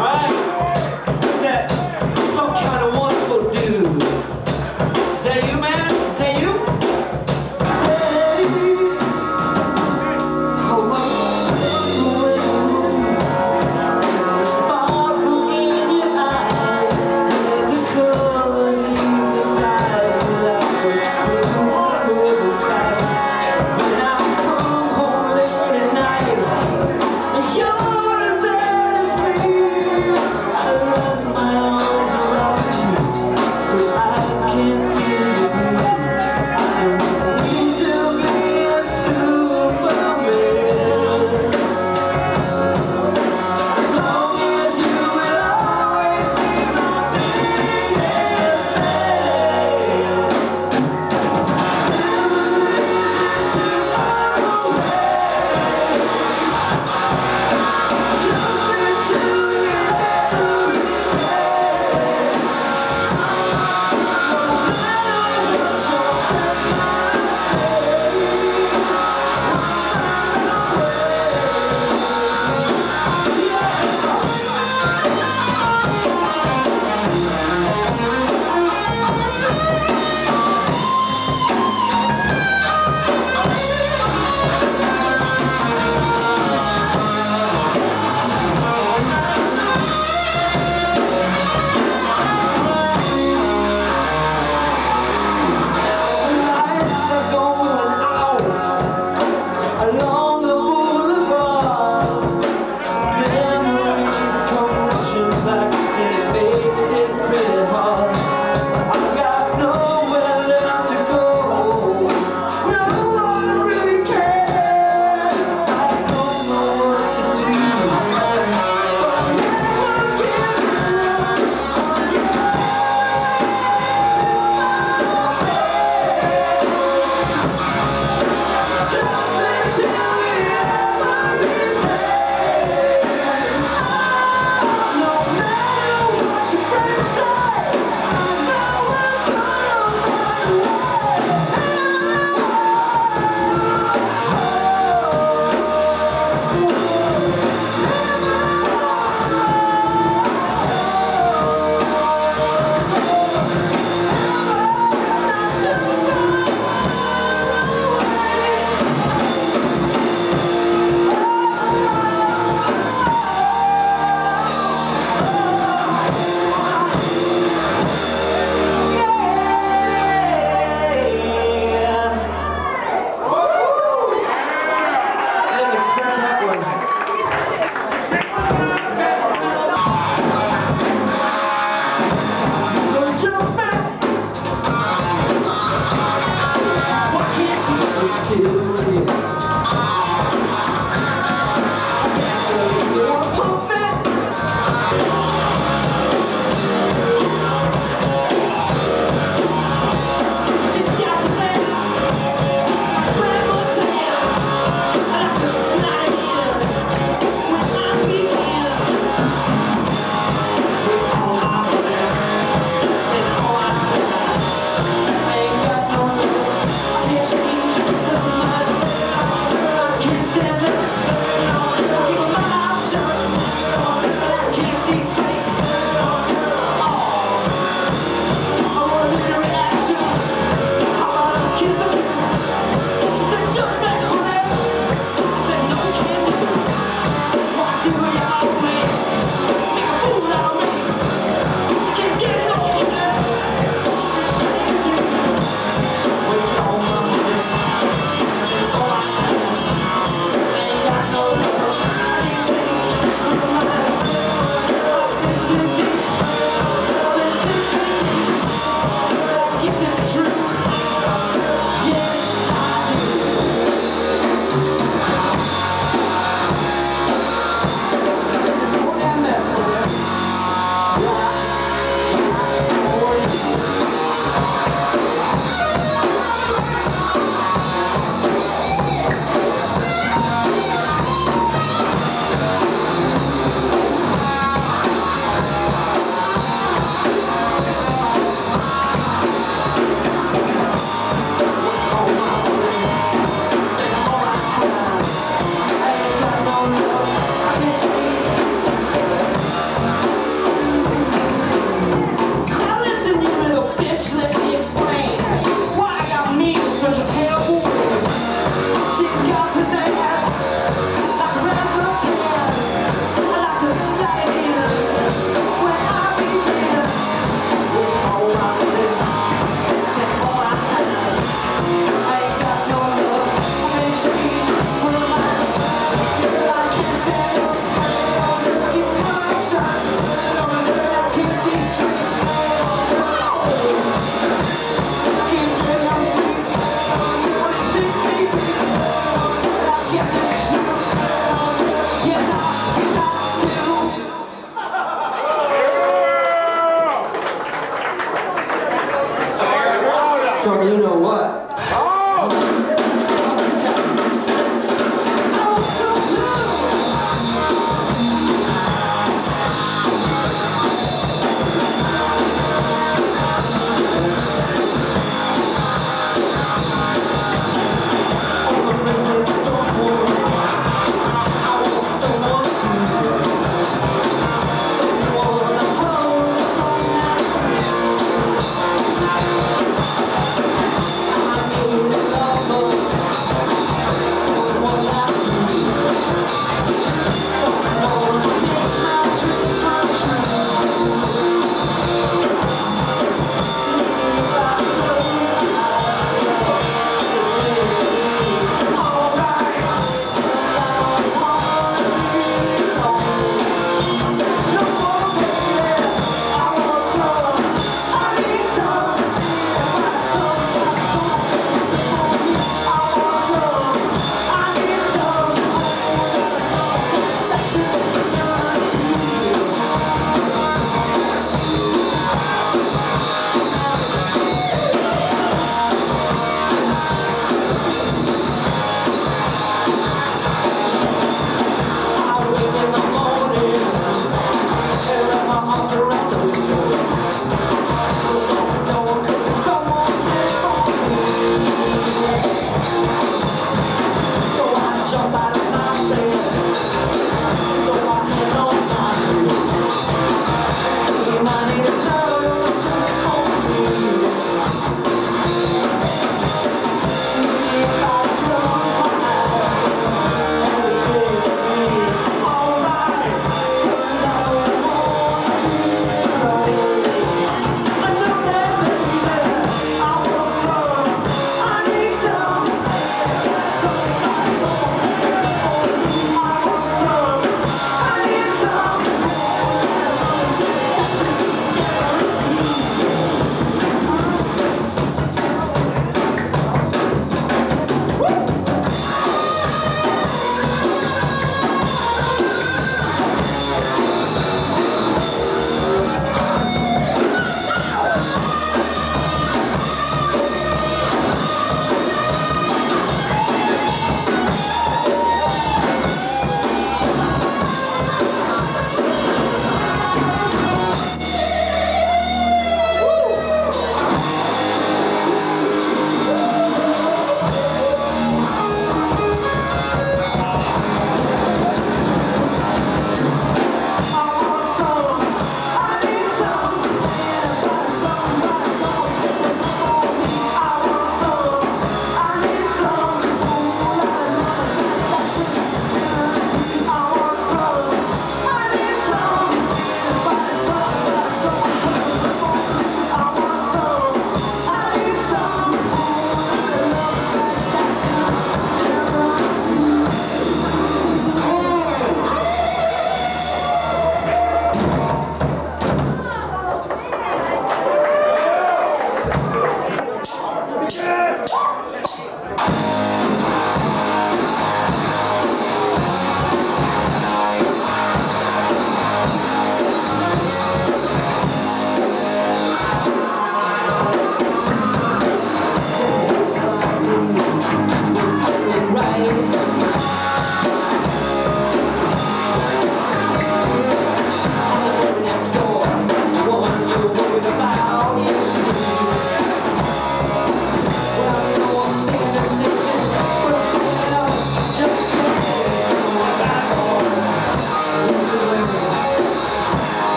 아,